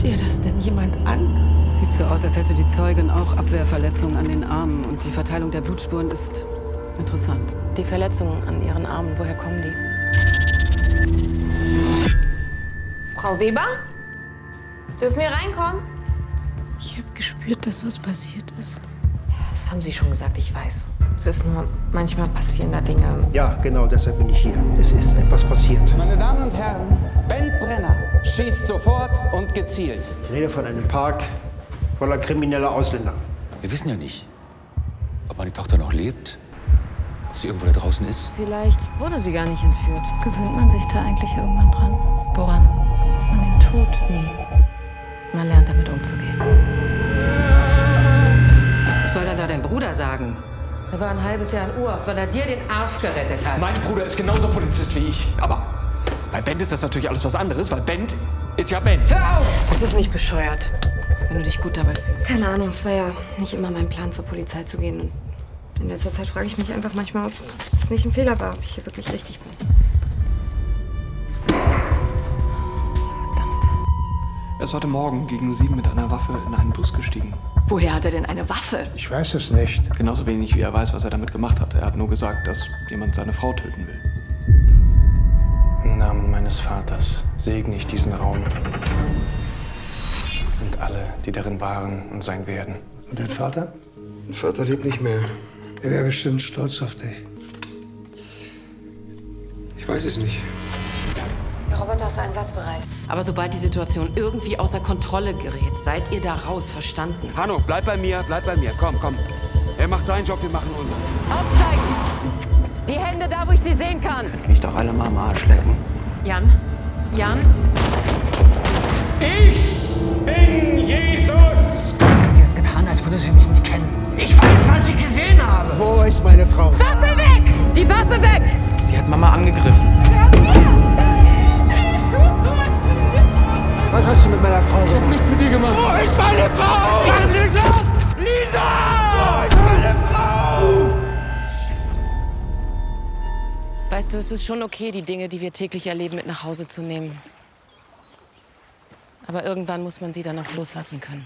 Tut dir das denn jemand an? Sieht so aus, als hätte die Zeugin auch Abwehrverletzungen an den Armen. Und die Verteilung der Blutspuren ist interessant. Die Verletzungen an ihren Armen, woher kommen die? Frau Weber? Dürfen wir reinkommen? Ich habe gespürt, dass was passiert ist. Das haben Sie schon gesagt, ich weiß. Es ist nur manchmal passieren da Dinge. Ja, genau deshalb bin ich hier. Es ist etwas passiert. Meine Damen und Herren, schießt sofort und gezielt. Ich rede von einem Park voller krimineller Ausländer. Wir wissen ja nicht, ob meine Tochter noch lebt, ob sie irgendwo da draußen ist. Vielleicht wurde sie gar nicht entführt. Gewöhnt man sich da eigentlich irgendwann dran? Woran? An den Tod? Nee. Man lernt damit umzugehen. Was soll denn da dein Bruder sagen? Er war ein halbes Jahr in Urhaft, weil er dir den Arsch gerettet hat. Mein Bruder ist genauso Polizist wie ich. Aber bei Bent ist das natürlich alles was anderes, weil Bent ist ja Bent. Hör auf! Es ist nicht bescheuert, wenn du dich gut dabei fühlst. Keine Ahnung, es war ja nicht immer mein Plan, zur Polizei zu gehen. Und in letzter Zeit frage ich mich einfach manchmal, ob es nicht ein Fehler war, ob ich hier wirklich richtig bin. Er ist heute Morgen gegen sieben mit einer Waffe in einen Bus gestiegen. Woher hat er denn eine Waffe? Ich weiß es nicht. Genauso wenig wie er weiß, was er damit gemacht hat. Er hat nur gesagt, dass jemand seine Frau töten will. Im Namen meines Vaters segne ich diesen Raum und alle, die darin waren und sein werden. Und dein Vater? Mein Vater lebt nicht mehr. Er wäre bestimmt stolz auf dich. Ich weiß es nicht. Der Roboter ist einsatzbereit. Aber sobald die Situation irgendwie außer Kontrolle gerät, seid ihr da raus, verstanden? Hanno, bleib bei mir, bleib bei mir. Komm, komm. Er macht seinen Job, wir machen unseren. Aussteigen! Da, wo ich sie sehen kann! Mich doch alle mal am Arsch lecken. Jan? Jan? Ich bin Jesus! Sie hat getan, als würde sie mich nicht kennen. Ich weiß, was ich gesehen habe. Wo ist meine Frau? Waffe weg! Die Waffe weg! Sie hat Mama angegriffen. Du, es ist schon okay, die Dinge, die wir täglich erleben, mit nach Hause zu nehmen. Aber irgendwann muss man sie dann auch loslassen können.